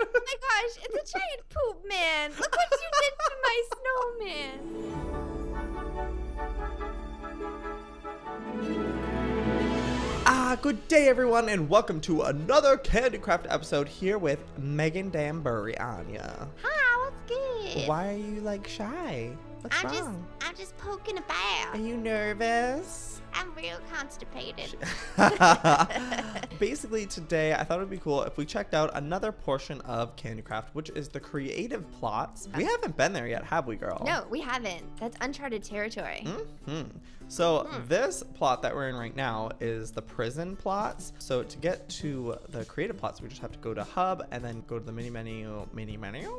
Oh my gosh, it's a giant poop man. Look what you did to my snowman. Ah, good day everyone, and welcome to another CandyCraft episode here with Meghan Danbury Anya. Hi, what's good? Why are you like shy? What's I'm just. I'm just poking about. Are you nervous? I'm real constipated. Basically, today I thought it would be cool if we checked out another portion of CandyCraft, which is the creative plots. We haven't been there yet, have we, girl? No, we haven't. That's uncharted territory. hmm So Hmm. this plot that we're in right now is the prison plots. So to get to the creative plots, we just have to go to hub and then go to the mini menu, mini menu.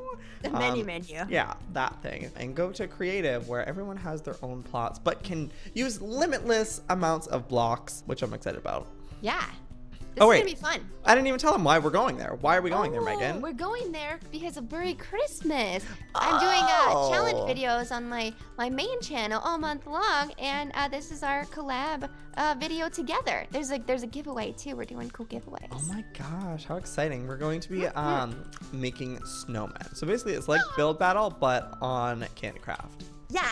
The menu Um, menu. Yeah, that thing. And go to creative where everyone has their own plots, but can use limitless amounts of blocks, which I'm excited about. Yeah. This Oh, is wait. gonna be fun. I didn't even tell them why we're going there. Why are we going there, Oh, Meghan? We're going there because of Burry Christmas. I'm doing uh, challenge Oh. videos on my, my main channel all month long, and uh, this is our collab uh, video together. There's a there's a giveaway too. We're doing cool giveaways. Oh my gosh, how exciting. We're going to be um making snowmen. So basically it's like build battle but on CandyCraft. Yeah.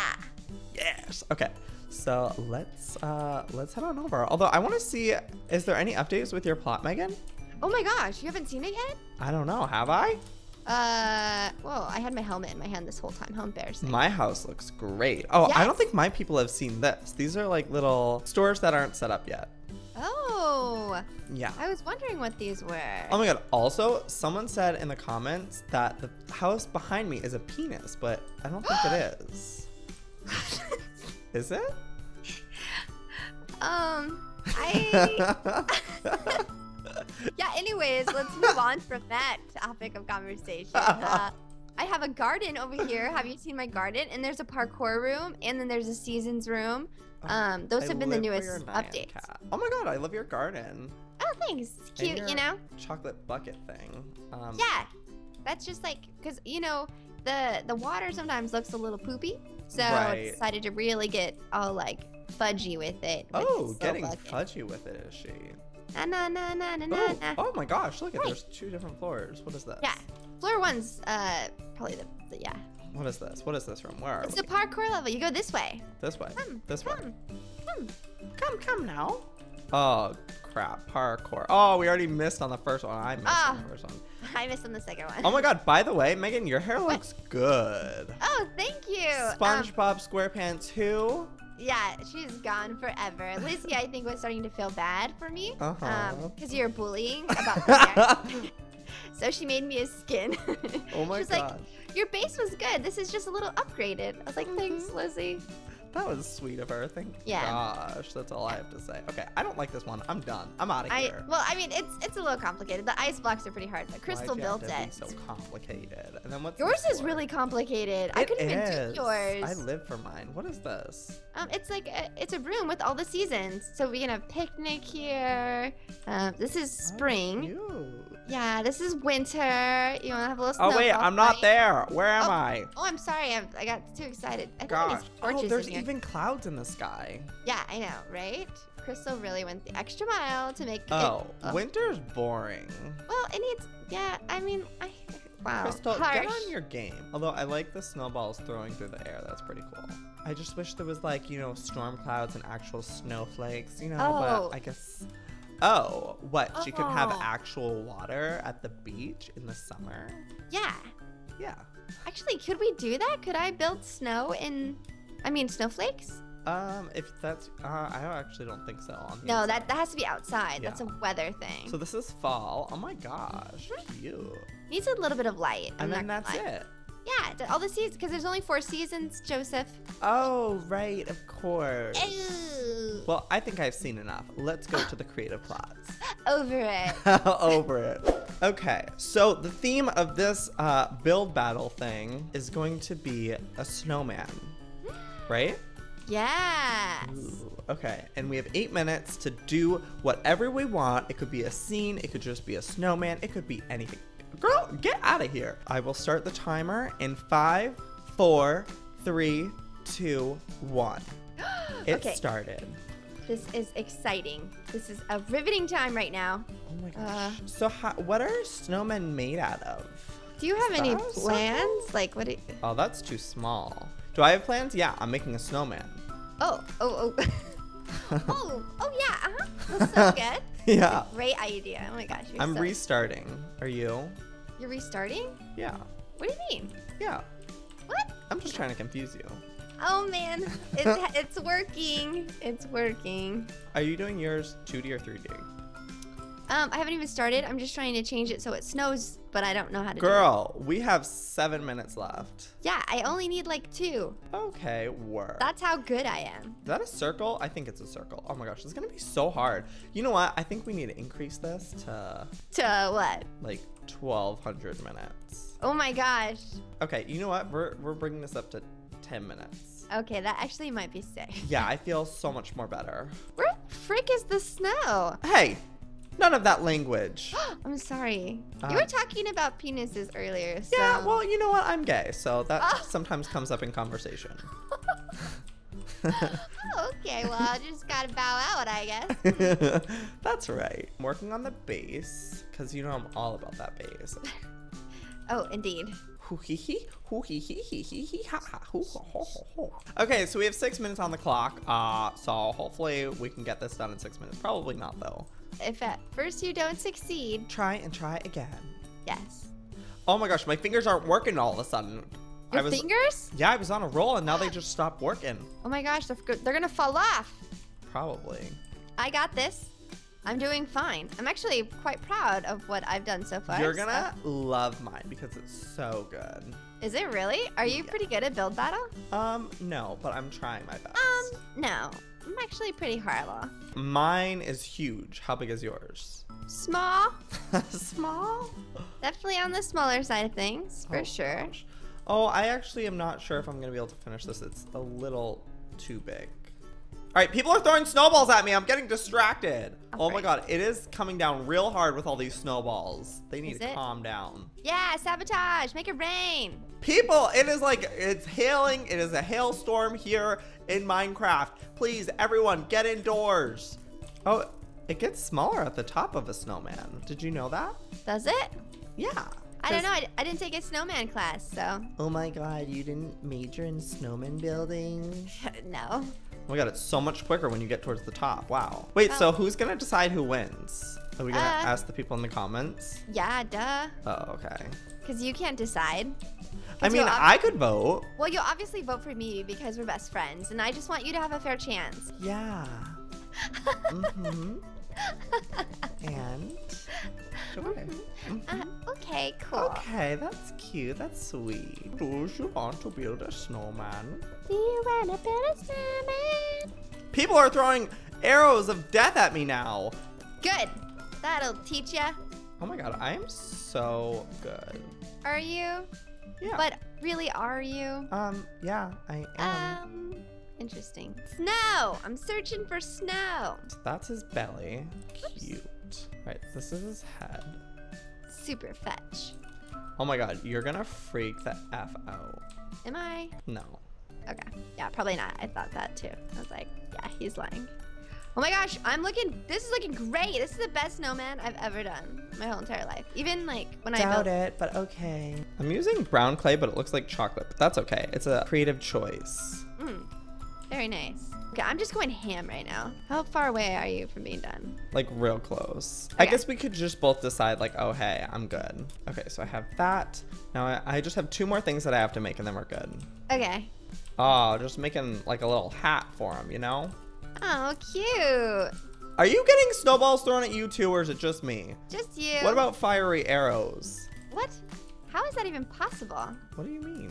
Yes. Okay. So let's uh let's head on over. Although I want to see is there any updates with your plot, Meghan? Oh my gosh, you haven't seen it yet? I don't know. Have I? Uh, well, I had my helmet in my hand this whole time. How embarrassing. My house looks great. Oh, I don't think my people have seen this. These are like little stores that aren't set up yet. Oh, Yeah. I was wondering what these were. Oh my god. Also, someone said in the comments that the house behind me is a penis, but I don't think it is. Is it? Um, I. yeah. Anyways, let's move on from that topic of conversation. Uh, I have a garden over here. Have you seen my garden? And there's a parkour room, and then there's a seasons room. Um, those I have been the newest updates. cat. Oh my god, I love your garden. Oh, thanks. It's cute, you know. Chocolate bucket thing. Um, Yeah, that's just like because you know the the water sometimes looks a little poopy, so I decided to really get all like fudgy with it. Oh, getting fudgy with it, is she? Na na na na na na. Oh, na. oh my gosh, look at Right. there's two different floors. What is this? Yeah, floor one's uh probably the, the yeah. What is this? What is this room? Where are It's we? the parkour level. You go this way. This way. Come, This way. come, come. Come, come now. Oh crap, parkour. Oh, we already missed on the first one. I missed on Ah. the first one. I missed on the second one. Oh my god, by the way, Meghan, your hair looks good. Oh, thank you. Um, SpongeBob SquarePants 2. Yeah, she's gone forever. Lizzie, I think, was starting to feel bad for me. Uh-huh. Um, because you're bullying about so she made me a skin. Oh my she was god. like, your base was good. This is just a little upgraded. I was like, thanks, Mhm. Lizzie. That was sweet of her. Thank Yeah. gosh. That's all I have to say. Okay, I don't like this one. I'm done. I'm out of I here. well, I mean, it's it's a little complicated. The ice blocks are pretty hard, but Crystal Why'd built it. So complicated. And then what's yours is really complicated. I It couldn't even do yours. I live for mine. What is this? Um, it's like a, it's a room with all the seasons. So we can have picnic here. Um, this is spring. Yeah, this is winter. You want to have a little Oh wait, I'm not fight. there. Where am Oh, I? Oh, I'm sorry. I, I got too excited. I Gosh. Oh, there's. Even clouds in the sky. Yeah, I know, right? Crystal really went the extra mile to make Oh, it. oh. winter's boring. Well, it needs. Yeah, I mean, I. Wow. Crystal, harsh. get on your game. Although I like the snowballs throwing through the air. That's pretty cool. I just wish there was like, you know, storm clouds and actual snowflakes, you know, Oh. but I guess Oh, what? she could have Oh. actual water at the beach in the summer? Yeah. Yeah. Actually, could we do that? Could I build snow in? I mean, snowflakes? Um, if that's uh, I don't- actually don't think so. On No, inside. that that has to be outside. That's a weather thing. So this is fall. Oh my gosh, cute. Needs a little bit of light. I'm And then that's lie. it. Yeah, all the seasons because there's only four seasons, Joseph. Oh, right, of course. Ew. Well, I think I've seen enough. Let's go to the creative plots. Over it. Over it. Okay, so the theme of this uh, build battle thing is going to be a snowman, right? Yeah. Ooh, okay, and we have eight minutes to do whatever we want. It could be a scene, it could just be a snowman, it could be anything. Girl, get out of here. I will start the timer in five, four, three, two, one. It Okay. started. This is exciting. This is a riveting time right now. Oh my gosh. Uh. so, how, what are snowmen made out of? Do you have any plans? Like what? Do Oh, that's too small. Do I have plans? Yeah, I'm making a snowman. oh, oh, oh. oh, oh yeah. Uh-huh. That's so good. yeah. Great idea. Oh my gosh. You're I'm so- restarting. Are you? You're restarting? Yeah. What do you mean? Yeah. What? I'm just trying to confuse you. Oh man, it's it's working. It's working. Are you doing yours 2D or 3D? Um, I haven't even started. I'm just trying to change it so it snows, but I don't know how to do it. Girl, we have seven minutes left. Yeah, I only need like two. Okay, work. That's how good I am. Is that a circle? I think it's a circle. Oh my gosh, this is gonna be so hard. You know what? I think we need to increase this to To what? like 1200 minutes. Oh my gosh. Okay, you know what? We're, we're bringing this up to 10 minutes. Okay, that actually might be sick. Yeah, I feel so much more better. Where the frick is the snow? Hey, none of that language. I'm sorry. Uh, you were talking about penises earlier, so. Yeah, well, you know what? I'm gay, so that Ah. sometimes comes up in conversation. Oh, okay, well, I just gotta bow out, I guess. That's right. I'm working on the bass, because you know I'm all about that bass. Oh, indeed. Okay, so we have six minutes on the clock. Uh, so hopefully we can get this done in six minutes. Probably not though. If at first you don't succeed, Try and try again. yes. Oh my gosh, my fingers aren't working all of a sudden. Your was, fingers? Yeah, I was on a roll and now they just stopped working. Oh my gosh, they're, they're gonna fall off. Probably. I got this. I'm doing fine. I'm actually quite proud of what I've done so far. You're gonna love mine because it's so good. Is it really? Are you Yeah. pretty good at build battle? Um, no, but I'm trying my best. Um, no. I'm actually pretty horrible. Mine is huge. How big is yours? Small. Small? Definitely on the smaller side of things, for Oh, sure. gosh. Oh, I actually am not sure if I'm gonna be able to finish this. It's a little too big. All right, people are throwing snowballs at me. I'm getting distracted. oh my god, it is coming down real hard with all these snowballs. They need Is to it? calm down. Yeah, sabotage. Make it rain. People, it is like it's hailing. It is a hailstorm here in Minecraft. Please, everyone, get indoors. Oh, it gets smaller at the top of a snowman. Did you know that? Does it? Yeah. I don't know. I, I didn't take a snowman class, so Oh my god, you didn't major in snowman building? no. Oh my god, it's so much quicker when you get towards the top. Wow. Wait, so Oh. who's gonna decide who wins? Are we gonna Uh. ask the people in the comments? Yeah, duh. Oh, okay. Because you can't decide. I mean, I could vote. Well, you'll obviously vote for me because we're best friends, and I just want you to have a fair chance. Yeah. mm-hmm. And? Sure. Uh, okay, cool. Okay, that's cute. That's sweet. Do you want to build a snowman? Do you want to build a snowman? People are throwing arrows of death at me now. Good. That'll teach ya. Oh my god, I am so good. Are you? Yeah. But really, are you? um, yeah, I am. Um, interesting. Snow. I'm searching for snow. That's his belly. Cute. Right, this is his head. Super fetch. Oh my god, you're gonna freak the F out. Am I? No. Okay. Yeah, probably not. I thought that too. I was like, yeah, he's lying. Oh my gosh, I'm looking. This is looking great. This is the best snowman I've ever done my whole entire life. Even like when I built. it, but okay. I'm using brown clay, but it looks like chocolate, but that's okay. It's a creative choice. Mm, very nice. Okay, I'm just going ham right now. How far away are you from being done? Like real close. I guess we could just both decide like, oh hey, I'm good. Okay, so I have that. Now I, I just have two more things that I have to make and then we're good. Okay. Oh, just making like a little hat for him, you know? Oh, cute. Are you getting snowballs thrown at you too, or is it just me? Just you. What about fiery arrows? What? How is that even possible? What do you mean?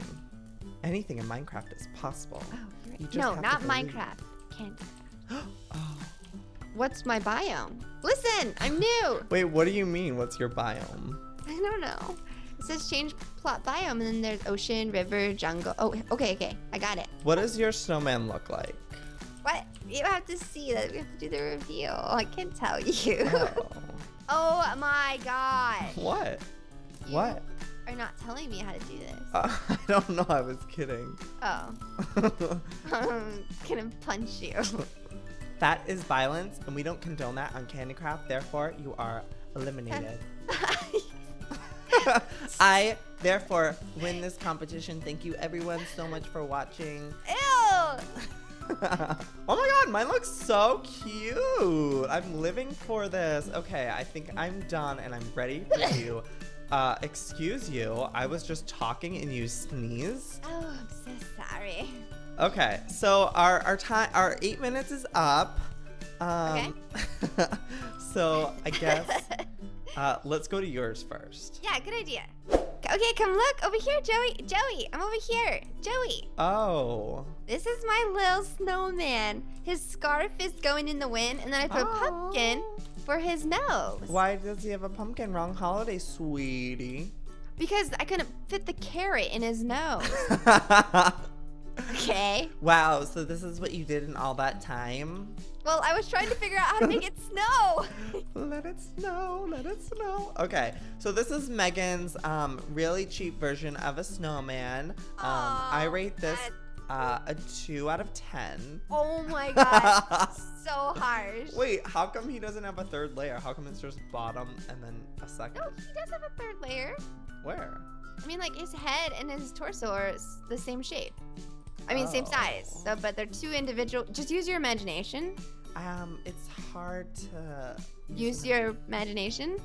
Anything in Minecraft is possible. Oh, right. You just no, not. Minecraft. Can't. Oh. What's my biome? Listen, I'm new. Wait, what do you mean? What's your biome? I don't know. It says change plot biome, and then there's ocean, river, jungle. Oh, okay, okay. I got it. What does your snowman look like? What? You have to see that. We have to do the reveal. I can't tell you. Oh. oh my god. what? You What? Are not telling me how to do this. Uh, I don't know. I was kidding. Oh. I'm gonna punch you. That is violence, and we don't condone that on CandyCraft. Therefore, you are eliminated. I therefore win this competition. Thank you everyone so much for watching. Ew! oh my god, mine looks so cute. I'm living for this. Okay, I think I'm done and I'm ready for you. Uh, excuse you, I was just talking and you sneezed. Oh, I'm so sorry. Okay, so our our time our eight minutes is up. Um, so I guess uh, let's go to yours first. Yeah, good idea. Okay, come look over here, Joey. Joey, I'm over here. Joey, Oh. this is my little snowman. His scarf is going in the wind, and then I put a pumpkin Oh. For his nose. Why does he have a pumpkin? Wrong holiday, sweetie. Because I couldn't fit the carrot in his nose. Okay. wow, so this is what you did in all that time? Well, I was trying to figure out how to make it snow. let it snow, let it snow. Okay, so this is Meghan's um, really cheap version of a snowman. Um, I rate this uh, a 2 out of 10. Oh my god. so harsh. Wait, how come he doesn't have a third layer? How come it's just bottom and then a second? No, he does have a third layer. Where? I mean, like his head and his torso are the same shape. I mean, same size. Oh. So, but they're two individual. Just use your imagination. Um, it's hard to Use your imagination.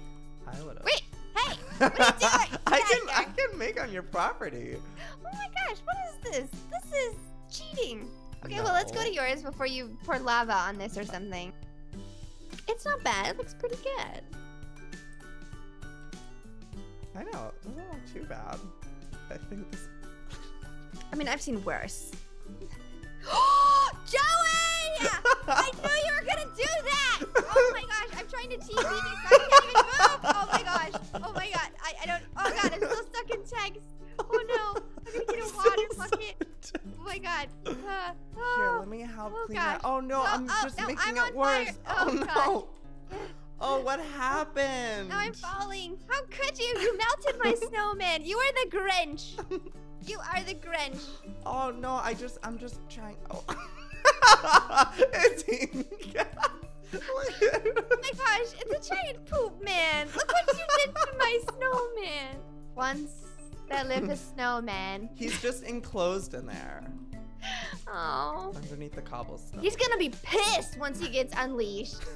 I would. Wait, hey, what are you doing? I can I can make on your property. Oh my gosh, what is this? Cheating. Okay, well, let's go to yours before you pour lava on this or something. It's not bad. It looks pretty good. I know it doesn't look too bad. I think this. I mean, I've seen worse. Joey! I knew you were gonna do that! Oh my gosh, I'm trying to TV, so I can't even move! Oh my gosh, oh my god, I, I don't, oh god, I'm still stuck in text. Oh no, I'm gonna get a water bucket. Oh my god. Uh, Here, oh. let me help Oh, clean gosh. that. Oh no, Oh, I'm oh, just no, making I'm it worse. Oh, Oh, no. Oh, what happened? Now I'm falling. How could you? You melted my snowman. You are the Grinch. You are the Grinch. Oh no, I just I'm just trying. Oh. it's Oh my gosh, it's a giant poop man. Look what you did to my snowman. Once there lived a snowman. He's just enclosed in there, Oh. underneath the cobblestone. He's gonna be pissed once he gets unleashed.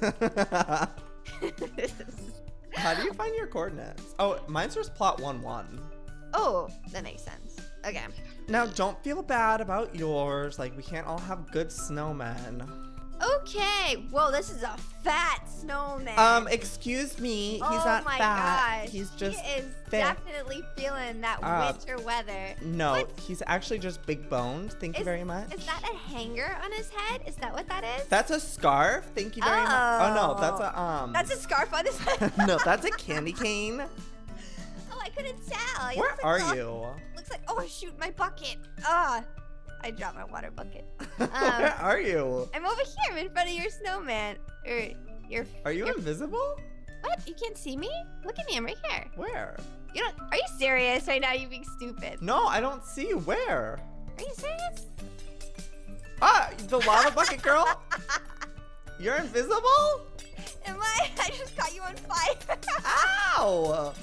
How do you find your coordinates? Oh, mine's just plot one one. oh, that makes sense. Okay. Now, don't feel bad about yours. Like we can't all have good snowmen. Okay. Well, this is a fat snowman. Um, excuse me. He's oh not my fat. gosh. He's just he is thick. definitely feeling that Uh, winter weather. no. What? He's actually just big boned. Thank you very much. Is that a hanger on his head? Is that what that is? That's a scarf. Thank you very much. Oh no, that's a um. That's a scarf on his head. no, that's a candy cane. Oh, I couldn't tell. He Where are like you? Looks like oh shoot, my bucket. Ah, I dropped my water bucket. Where Um, are you? I'm over here I'm in front of your snowman. Or your. Are you your- invisible? What? You can't see me? Look at me. I'm right here. Where? You don't. Are you serious right now? You being stupid. No, I don't see you. Where? Are you serious? Ah, the lava bucket girl. You're invisible? Am I? I just caught you on fire. Ow!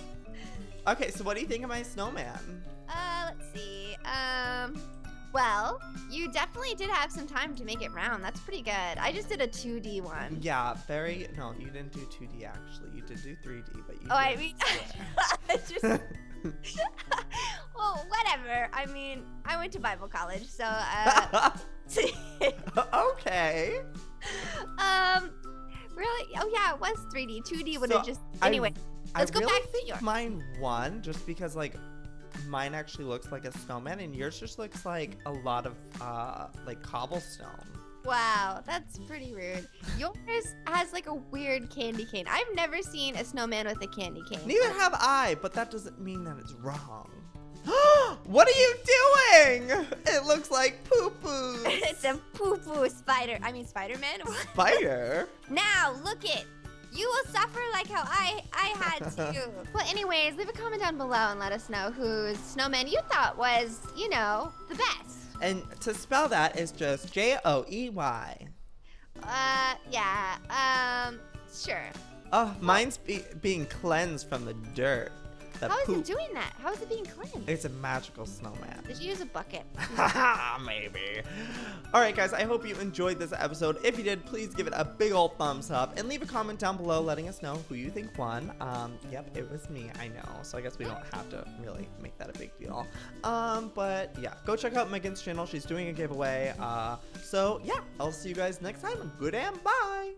Okay, so what do you think of my snowman? Uh, let's see. Um, well, you definitely did have some time to make it round. That's pretty good. I just did a 2D one. Yeah, very. No, you didn't do 2D actually. You did do 3D, but you. Oh, I mean, it's just, well, whatever. I mean, I went to Bible college, so, uh, okay. um, really? Oh, yeah, it was 3D. 2D would have So, just, I- anyway. let's I go really back to yours. mine won just because like mine actually looks like a snowman and yours just looks like a lot of uh like cobblestone. Wow, that's pretty rude. Yours has like a weird candy cane. I've never seen a snowman with a candy cane. Neither have I, but that doesn't mean that it's wrong. what are you doing? It looks like poo poo. it's a poo poo spider. I mean, Spider Man. Spider. now, look it. You will suffer like how I I had to. well, anyways, leave a comment down below and let us know whose snowman you thought was, you know, the best. And to spell that is just J O E Y. Uh, yeah. Um, sure. Oh, mine's be- being cleansed from the dirt. The How is poop. it doing that? How is it being cleansed? It's a magical snowman. Did you use a bucket? Haha, maybe. All right, guys, I hope you enjoyed this episode. If you did, please give it a big old thumbs up and leave a comment down below letting us know who you think won. Um, yep, it was me, I know. So I guess we don't have to really make that a big deal. Um, but yeah, go check out Meghan's channel. She's doing a giveaway. Uh, so yeah, I'll see you guys next time. Good and bye.